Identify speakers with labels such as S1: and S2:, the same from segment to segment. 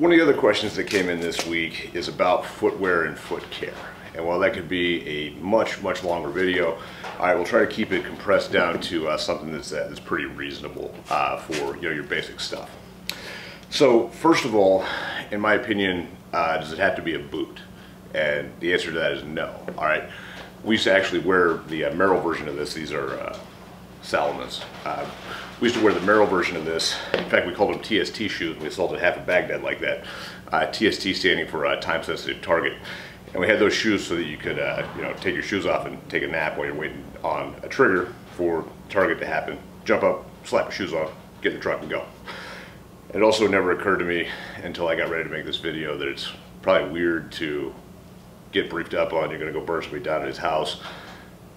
S1: One of the other questions that came in this week is about footwear and foot care. And while that could be a much, much longer video, I will try to keep it compressed down to uh, something that's, uh, that's pretty reasonable uh, for you know your basic stuff. So first of all, in my opinion, uh, does it have to be a boot? And the answer to that is no. All right. We used to actually wear the uh, Merrell version of this. These are Salomons. We used to wear the Merrell version of this. In fact, we called them TST shoes. We sold half of Baghdad like that. Uh, TST standing for uh, time sensitive target. And we had those shoes so that you could, uh, you know, take your shoes off and take a nap while you're waiting on a trigger for target to happen. Jump up, slap your shoes on, get in the truck and go. It also never occurred to me until I got ready to make this video that it's probably weird to get briefed up on you're going to go burn somebody down at his house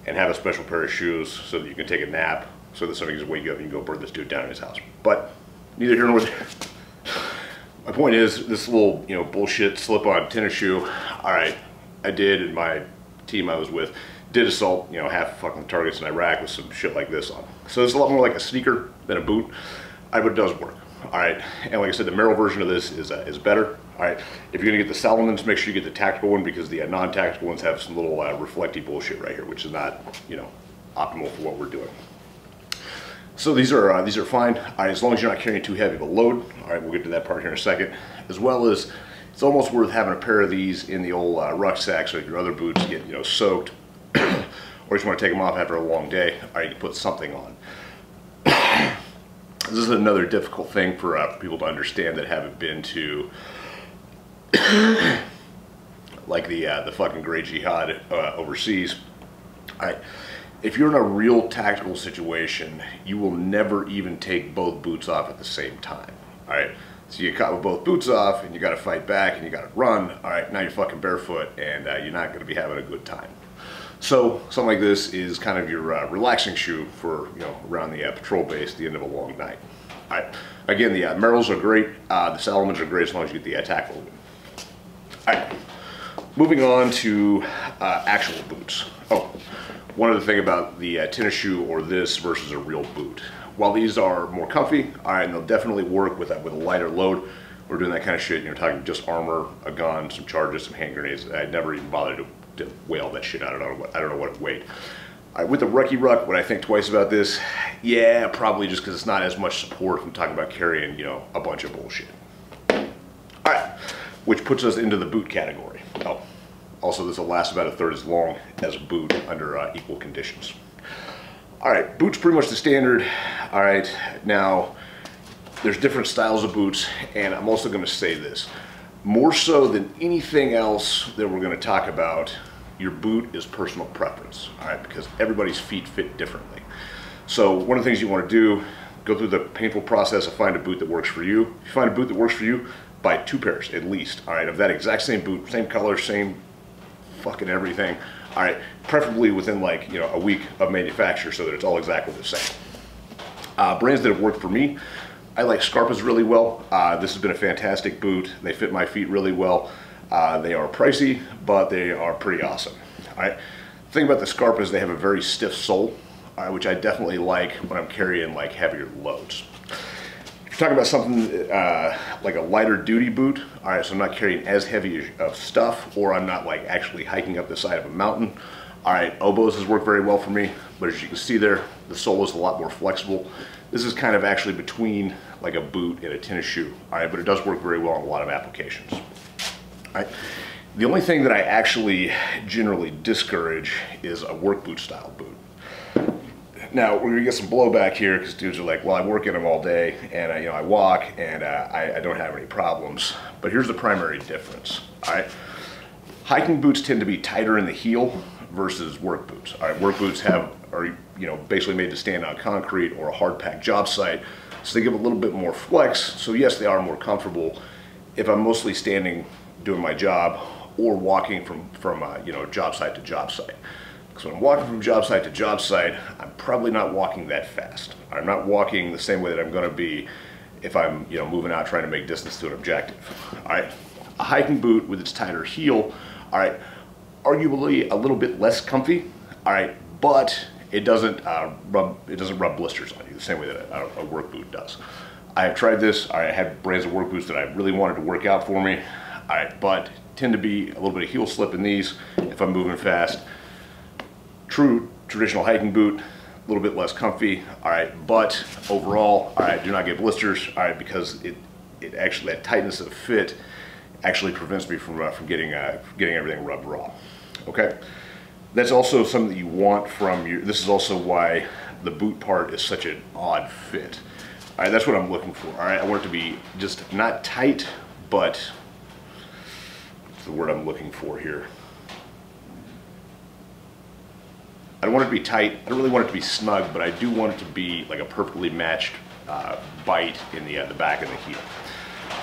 S1: and have a special pair of shoes so that you can take a nap so that somebody can just wake you up and you go burn this dude down in his house. But neither here nor there. My point is this little, you know, bullshit slip-on tennis shoe. All right, I did, and my team I was with did assault, you know, half fucking targets in Iraq with some shit like this on. So it's a lot more like a sneaker than a boot, I, but it does work. All right, and like I said, the Merrell version of this is uh, is better. All right, if you're gonna get the Salomons, make sure you get the tactical one because the uh, non-tactical ones have some little uh, reflecty bullshit right here, which is not, you know, optimal for what we're doing. So these are uh, these are fine, all right, as long as you're not carrying too heavy of a load. All right, we'll get to that part here in a second. As well as, it's almost worth having a pair of these in the old uh, rucksack so your other boots get, you know, soaked, or you just want to take them off after a long day, all right, you can put something on. this is another difficult thing for uh, people to understand that haven't been to like the uh, the fucking great jihad uh, overseas. I, if you're in a real tactical situation, you will never even take both boots off at the same time. All right. So you caught with both boots off, and you got to fight back, and you got to run. All right. Now you're fucking barefoot, and uh, you're not going to be having a good time. So something like this is kind of your uh, relaxing shoe for you know around the uh, patrol base at the end of a long night. All right. Again, the uh, Merrells are great. Uh, the Salomons are great as long as you get the attack uh, All right. Moving on to uh, actual boots. Oh, one other thing about the uh, tennis shoe or this versus a real boot. While these are more comfy, right, and they'll definitely work with a, with a lighter load. We're doing that kind of shit. You're talking just armor, a gun, some charges, some hand grenades. I never even bothered to, to weigh all that shit out. I don't know what, I don't know what it weighed. With the Rucky Ruck, would I think twice about this? Yeah, probably just because it's not as much support if I'm talking about carrying, you know, a bunch of bullshit. All right, which puts us into the boot category. Also this will last about a third as long as a boot under uh, equal conditions. All right, boots pretty much the standard. All right, now there's different styles of boots, and I'm also gonna say this. More so than anything else that we're gonna talk about, your boot is personal preference, all right, because everybody's feet fit differently. So one of the things you want to do, go through the painful process of find a boot that works for you. If you find a boot that works for you, buy two pairs at least, all right, of that exact same boot, same color, same fucking everything, all right, preferably within like, you know, a week of manufacture so that it's all exactly the same. Uh, brands that have worked for me, I like Scarpas really well. Uh, this has been a fantastic boot. They fit my feet really well. Uh, they are pricey, but they are pretty awesome. All right. The thing about the Scarpas, they have a very stiff sole, uh, which I definitely like when I'm carrying like heavier loads. You're talking about something uh, like a lighter duty boot, all right, so I'm not carrying as heavy of stuff, or I'm not like actually hiking up the side of a mountain. All right, Oboz has worked very well for me, but as you can see there, the sole is a lot more flexible. This is kind of actually between like a boot and a tennis shoe, all right, but it does work very well in a lot of applications. All right. The only thing that I actually generally discourage is a work boot style boot. Now we're gonna get some blowback here because dudes are like, well, I work in them all day and I, you know I walk and uh, I, I don't have any problems. But here's the primary difference. All right, hiking boots tend to be tighter in the heel versus work boots. All right, work boots have are you know basically made to stand on concrete or a hard packed job site, so they give a little bit more flex. So yes, they are more comfortable. If I'm mostly standing doing my job or walking from, from uh, you know, job site to job site. Because when I'm walking from job site to job site, I'm probably not walking that fast. I'm not walking the same way that I'm going to be if I'm you know, moving out trying to make distance to an objective. All right, a hiking boot with its tighter heel, all right, arguably a little bit less comfy, all right, but it doesn't uh, rub it doesn't rub blisters on you the same way that a, a work boot does. I have tried this. I have brands of work boots that I really wanted to work out for me. All right, but tend to be a little bit of heel slip in these if I'm moving fast. True traditional hiking boot, a little bit less comfy. All right, but overall, all right, do not get blisters. All right, because it it actually that tightness of fit actually prevents me from uh, from getting uh, getting everything rubbed raw. Okay, that's also something that you want from your. This is also why the boot part is such an odd fit. All right, that's what I'm looking for. All right, I want it to be just not tight, but the word I'm looking for here? I don't want it to be tight. I don't really want it to be snug, but I do want it to be like a perfectly matched uh, bite in the uh, the back of the heel.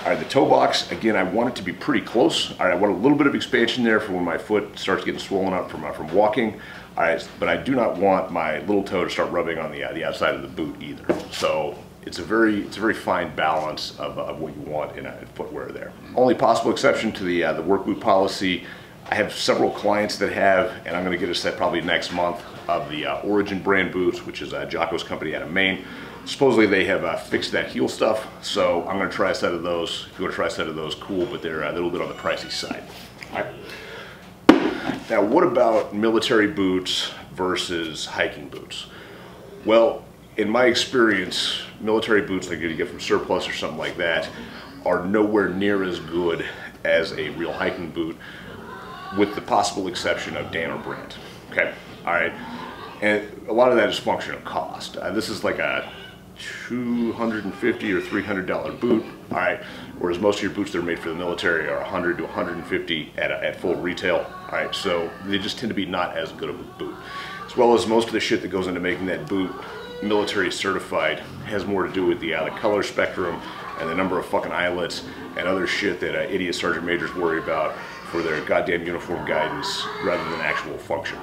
S1: All right, the toe box, again, I want it to be pretty close. All right, I want a little bit of expansion there for when my foot starts getting swollen up from, uh, from walking. All right, but I do not want my little toe to start rubbing on the, uh, the outside of the boot either. So it's a very it's a very fine balance of, of what you want in, a, in footwear there. Only possible exception to the uh, the work boot policy. I have several clients that have, and I'm going to get a set probably next month of the uh, Origin brand boots, which is uh, Jocko's company out of Maine. Supposedly they have uh, fixed that heel stuff, so I'm going to try a set of those. If you want to try a set of those, cool, but they're uh, a little bit on the pricey side. All right. Now, what about military boots versus hiking boots? Well, in my experience, military boots like you get from surplus or something like that are nowhere near as good as a real hiking boot, with the possible exception of Danner brand. Okay, all right, and a lot of that is function of cost. Uh, this is like a 250 or 300 dollar boot all right? Whereas most of your boots that are made for the military are 100 to 150 at, a, at full retail all right? So they just tend to be not as good of a boot. As well as most of the shit that goes into making that boot military certified has more to do with the, uh, the color spectrum and the number of fucking eyelets and other shit that uh, idiot sergeant majors worry about for their goddamn uniform guidance rather than actual function